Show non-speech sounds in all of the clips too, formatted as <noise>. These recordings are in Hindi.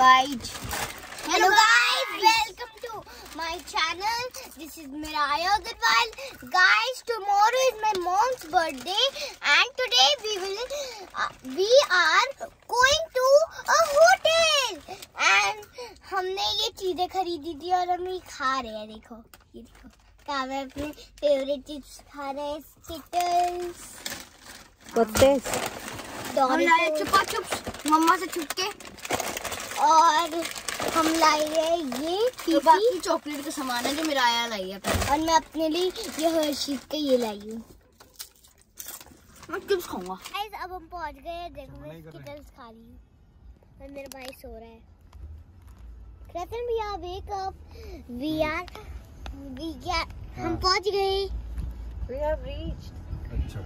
Guys hello guys welcome to my channel this is Miraya Agarwal guys tomorrow is my mom's birthday and today we will we are going to a hotel and हमने ये चीज़ें खरीदी थी और हम ये खा रहे हैं देखो ये देखो क्या अपने फेवरेट चिप्स खा रहे हैं कुत्ते हम लाए चुपा चुप मम्मा से छुप के और हम लाए हैं ये तो बाकी चॉकलेट का सामान है जो मिराया लाई है पहले। और मैं अपने लिए ये हर्शीज का ये लाई हूँ। मैं चिप्स खाऊँगा। अब हम पहुँच गए हैं। देखो मैं खा रही हूँ। और मेरा भाई सो रहा है। कृतन भैया wake up we are we हम पहुँच गए। We have reached. अच्छा।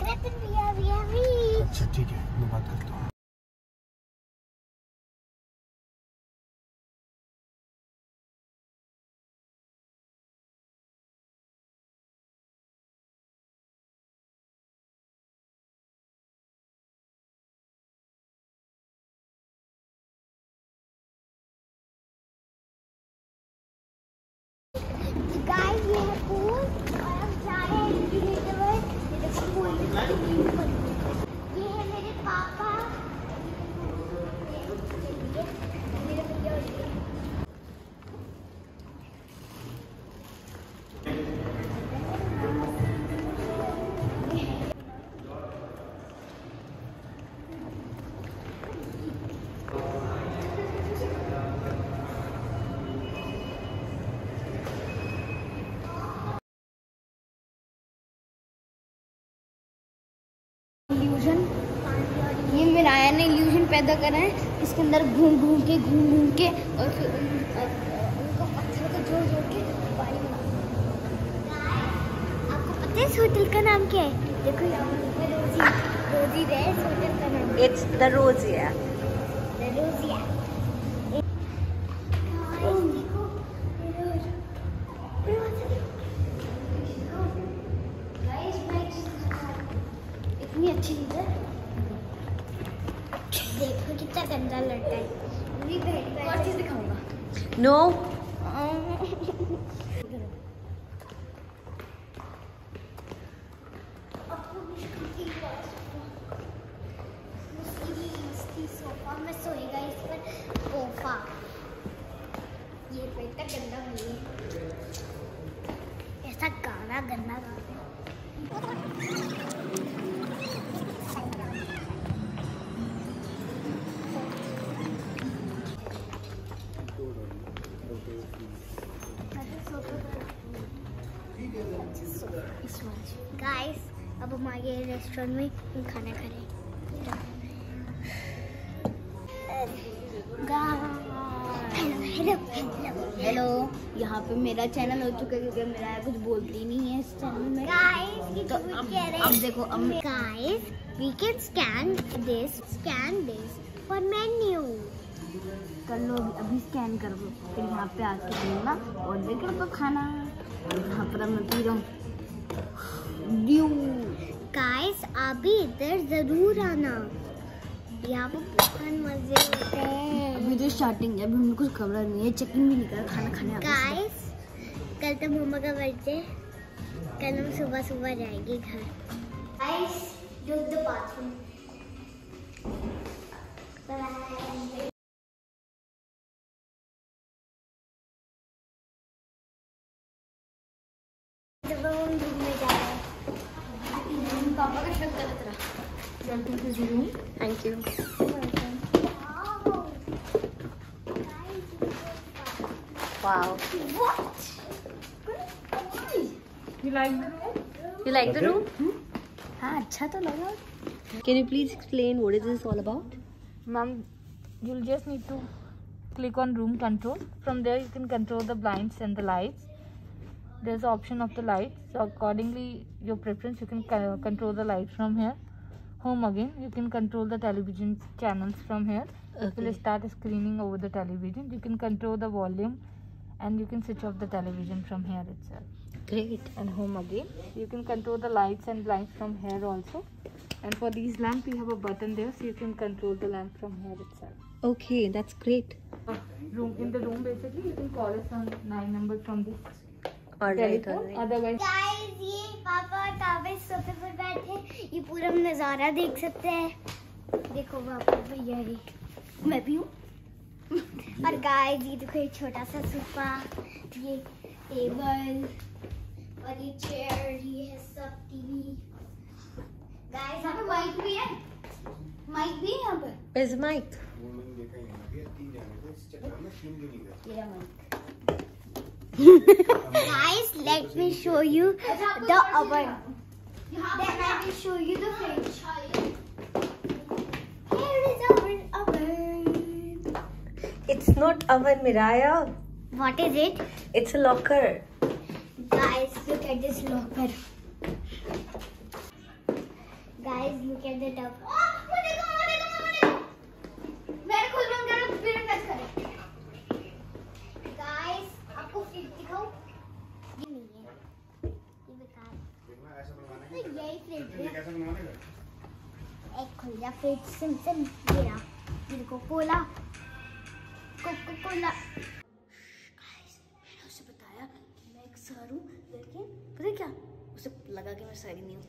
कृतन भैया वी आर रीच अच्छा ठीक है मैं बात करता हूँ। पैदा कर रहे हैं, इसके अंदर घूम घूम के, घूम घूम के, और फिर उन- उनको पत्थर को जोड़ जोड़ के पानी आपको पता है इस होटल का नाम क्या है? देखो रोजी रोजी होटल का नाम। It's the Rosia. रोजिया देखो इधर गाइस इतनी अच्छी चीज़ है देखो कितना गंदा लड़का है। और चीज़ दिखाऊँगा। गंदा ऐसा गाना गंदा गाना। गए रेस्टोरेंट में हम खाना खा रहे हेलो हेलो हेलो यहाँ पे मेरा चैनल हो चुका है क्योंकि मेरा कुछ बोलती नहीं है इस चैनल में। गाइस तो तो अब अब देखो अब मैं- guys we can scan this scan this for menu कर लो अभी अभी स्कैन कर दो फिर यहाँ पे आके बोलना ऑर्डर कर दो खाना यहाँ पर मैं पी रहा हूँ। गाइस आप भी इधर ज़रूर आना। यहाँ पर बहुत मज़े होते हैं। अभी तो स्टार्टिंग है अभी हमें कुछ खबर नहीं है चेकिंग भी नहीं करा खाना खाने गाइस कल तो मम्मा का बर्थडे कल हम सुबह सुबह जाएँगे घर। गाइस द बाथरूम जब हम रहा welcome to the room Thank you. Wow. You like the room You like the room? हाँ अच्छा तो लगा Can you please explain what is this all about? Ma'am, you'll just need to click on room control. From there, you can control the blinds and the lights. There's option of the lights. So accordingly, your preference, you can co- control the lights from here. home again. You can control the television channels from here. Okay. we'll start screening over the television. You can control the volume and you can switch off the television from here itself. Great. And home again. You can control the lights and blinds from here also. And for these lamps, you have a button there so you can control the lamp from here itself. Okay that's great. Uh, room in the room basically you can call us on nine number from this all right, all right. otherwise पापा और ताबे सोफे पर बैठे ये पूरा हम नज़ारा देख सकते हैं। देखो पापा भैया ये मैं भी हूँ। और गाइस ये देखो ये छोटा सा सोफा ये टेबल और ये चेयर ये है सब टीवी। गाइस यहाँ पे माइक भी है? माइक भी है यहाँ पर mic? ये रहा mic. Guys, let me show you the oven. Then I will show you the fridge. Here is our oven. It's not oven, Miraya. What is it? It's a locker. Guys, look at this locker. Guys, look at the tub. एक खुल गया फ्रिज सिम सिम ये रहा ये देखो कोला कोको कोला मैंने उसे बताया कि मैं एक सर हूँ लेकिन पता क्या? उसे लगा कि मैं सर नहीं हूँ।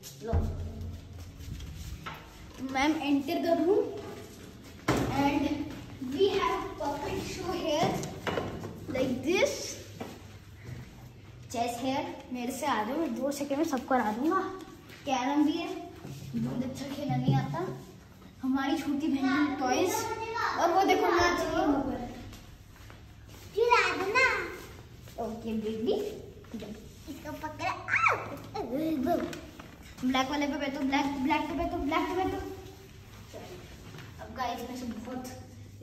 मैम एंटर कर and we have perfect show here like this chess here मेरे से आ जाओ मैं दो सेकंड में सबको हरा दूँगा। कैरम भी है। बहुत अच्छा खेलना नहीं आता। हमारी छोटी बहन की टॉयज और वो देखो नाच रही है ऊपर ओके बेबी इसको पकड़ा। ब्लैक वाले पे बैठो ब्लैक ब्लैक पे बैठो ब्लैक पे बैठो। अब गाइस मैं से बहुत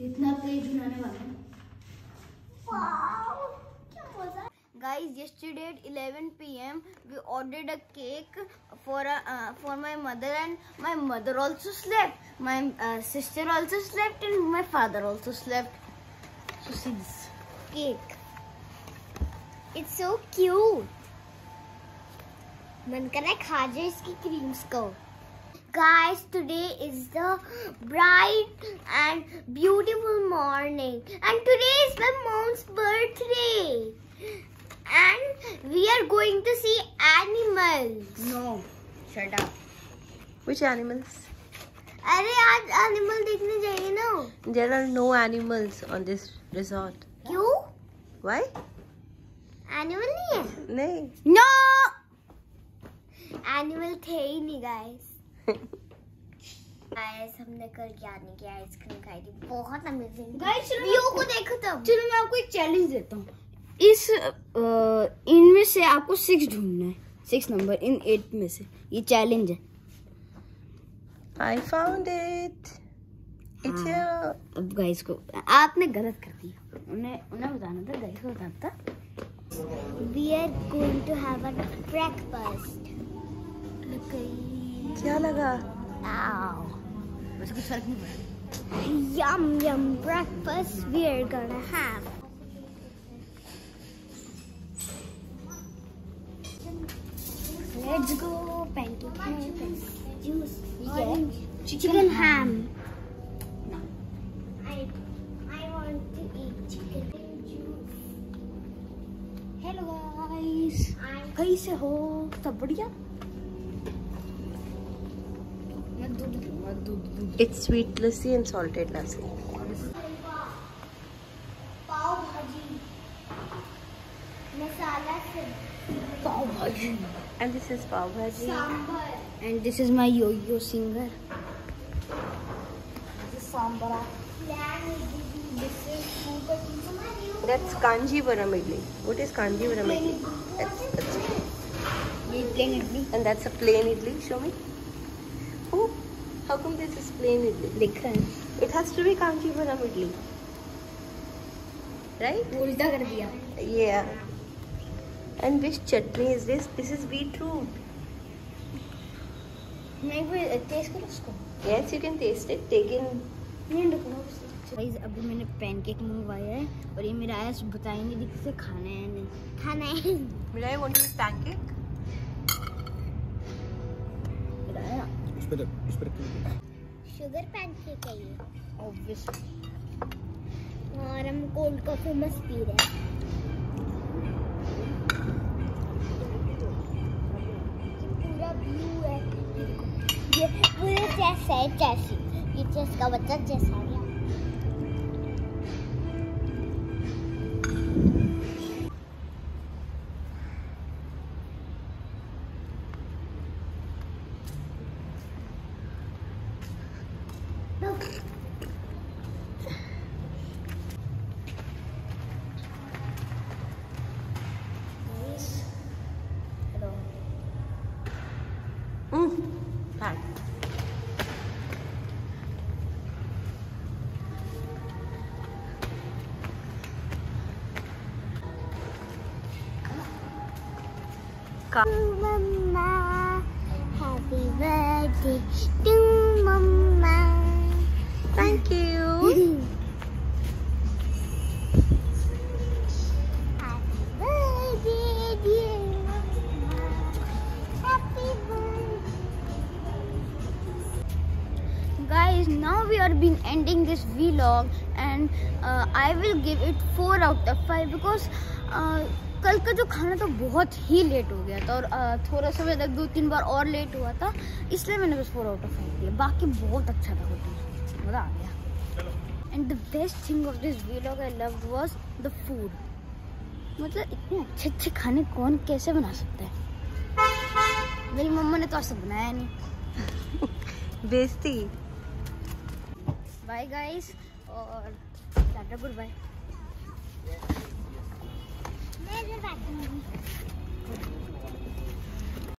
इतना तेज बनाने वाला हूँ। Guys, yesterday at 11 p.m. we ordered a cake for a, uh, for my mother and my mother also slept. My uh, sister also slept and my father also slept. So see this cake. It's so cute. मन कर रहा है खा जाए इसकी क्रीम्स को Guys, today is the bright and beautiful morning, and today is my mom's birthday, And we are going to see animals. No, shut up. Which animals? अरे आज एनिमल देखने जाइए ना There are no animals on this resort. क्यों Why? एनिमल नहीं है नहीं. नो एनिमल थे ही नहीं गाइस गाइस <laughs> हमने कल ज्ञानी की आइसक्रीम खाई थी बहुत अमेजिंग Guys, चलो व्यू को देखो तब चलो मैं आपको एक चैलेंज देता हूँ इस इनमें से आपको सिक्स ढूंढना है सिक्स नंबर इन एट में से ये चैलेंज है I found it. It's here. अब गाइस को आपने गलत कर दिया उन्हें उन्हें बताना था गाइस को बताना था We are going to have a breakfast. Look at क्या लगा? वैसे कुछ फ़र्क नहीं पड़ा Yum yum breakfast we are gonna have. juice orange chicken ham. I I want to eat chicken juice. Hello guys I कैसे हो सब बढ़िया मैं दूध लूंगा दूध दूध It's sweet lassi and salted lassi. पाव भाजी मसाला से पाव भाजी And this is pav bhaji. Sambar and this is my yo-yo singer. This is sambara. This is That's Kanjivaram idli. What is Kanjivaram idli? That's, that's plain idli. And that's a plain idli. Show me. Oh, how come this is plain idli? Dikhan. It has to be Kanjivaram idli. Right? Ulta kar. Yeah. And which chutney is this? This is beetroot. नहीं कोई टेस्ट करो उसको। It. Take in. नहीं रुको गाइस अभी मैंने पैनकेक मंगवाया है और ये मेरा आया बताएँगे कि किसे खाना है नहीं। खाना है। मेरा आया इस पर इस पर शुगर पैनकेक है ये। ऑब्वियसली और हम कोल्ड कॉफ़ी मस्त पी रहे हैं। चेस है चेस ये चेस बच्चा आ to Mama. Happy birthday to Mama. Thank you. Happy birthday, dear Mama. Happy birthday. guys now we are been ending this vlog and uh, i will give it 4 out of 5 because uh, कल का जो खाना था बहुत ही लेट हो गया था और थोड़ा समय तक दो तीन बार और लेट हुआ था इसलिए मैंने बस फोर आउट ऑफ़ फाइव दिया बाकी बहुत अच्छा था होटल। मज़ा आ गया। And the best thing of this vlog I love was the food मतलब इतने अच्छे अच्छे खाने कौन कैसे बना सकता है? मेरी मम्मा ने तो ऐसा बनाया नहीं। बेइज्जती। बाय गाइस और टाटा गुड बाय मैं इधर बैठूँगी